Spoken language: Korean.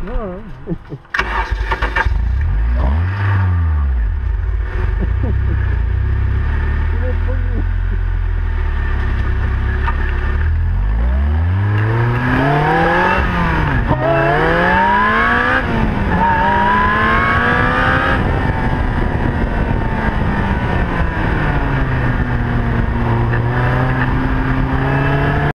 No.